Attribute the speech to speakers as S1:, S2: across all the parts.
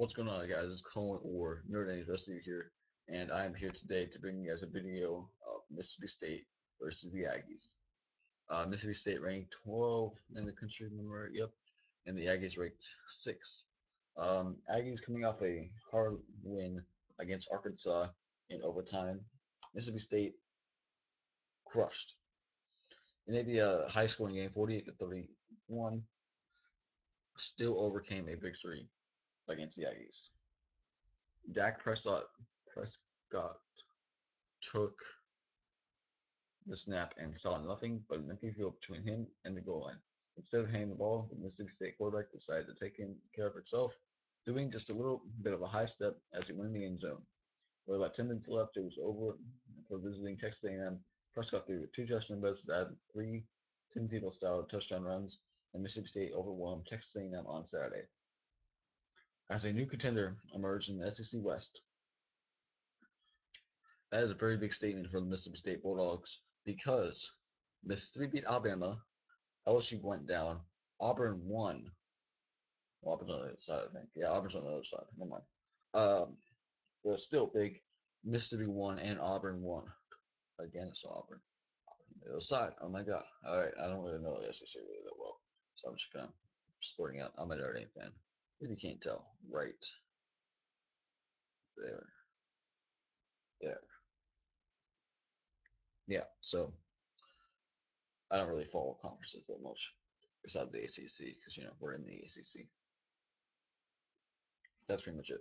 S1: What's going on, guys? It's Colin or Nerd University here, and I am here today to bring you guys a video of Mississippi State versus the Aggies. Uh, Mississippi State ranked 12 in the country, remember? Yep. And the Aggies ranked 6. Um, Aggies coming off a hard win against Arkansas in overtime. Mississippi State crushed. It may be a high scoring game, 48 to 31. Still overcame a victory against the Aggies. Dak Prescott, Prescott took the snap and saw nothing but an empty field between him and the goal line. Instead of handing the ball, the Mississippi State quarterback decided to take care of itself, doing just a little bit of a high step as he went in the end zone. With about 10 minutes left, it was over for visiting Texas A&M. Prescott threw two touchdown passes, added three Tim Tebow-style touchdown runs, and Mississippi State overwhelmed Texas A&M on Saturday as a new contender emerged in the SEC West. That is a very big statement for the Mississippi State Bulldogs because Mississippi beat Alabama, LSU went down, Auburn won. Well, Auburn's on the other side, I think. Yeah, Auburn's on the other side. Never mind. Um, but still big. Mississippi won and Auburn won against Auburn. The other side. Oh my God. All right. I don't really know the SEC really that well, so I'm just of sporting out. I'm a Notre Dame fan. If you can't tell, right there. There. Yeah, so I don't really follow conferences that much besides the ACC because, you know, we're in the ACC. That's pretty much it.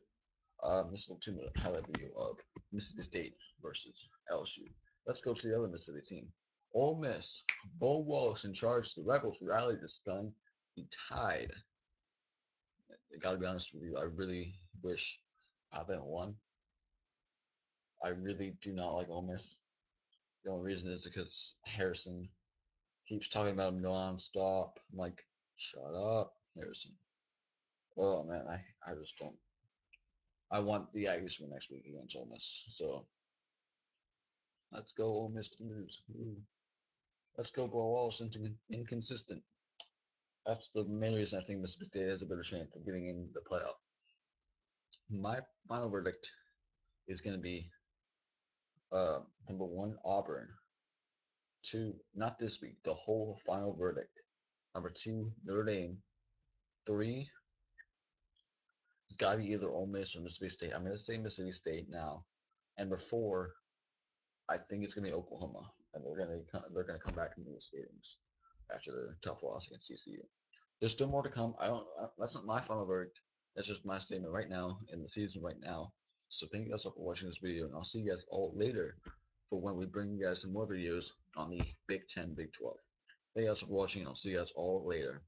S1: Um, this is a two minute highlight video of Mississippi State versus LSU. Let's go to the other Mississippi team. Ole Miss, Bo Wallace in charge. The Rebels rallied to stun the Tide gotta be honest with you, I really wish Alabama won. I really do not like Ole Miss. The only reason is because Harrison keeps talking about him non-stop. I'm like, shut up, Harrison. Oh man, I, I just don't. I want the Aggies win next week against Ole Miss. So let's go Ole Miss to lose. Let's go Bo Wallace into inconsistent. That's the main reason I think Mississippi State has a better chance of getting in the playoff. My final verdict is going to be uh, number one, Auburn. Two, not this week, the whole final verdict. Number two, Notre Dame. Three, got to be either Ole Miss or Mississippi State. I'm going to say Mississippi State now. And four, I think it's going to be Oklahoma, and they're going to they're going to come back into the stadiums after the tough loss against TCU. There's still more to come. I don't. That's not my final verdict. That's just my statement right now in the season right now. So thank you guys for watching this video, and I'll see you guys all later for when we bring you guys some more videos on the Big Ten, Big 12. Thank you guys for watching, and I'll see you guys all later.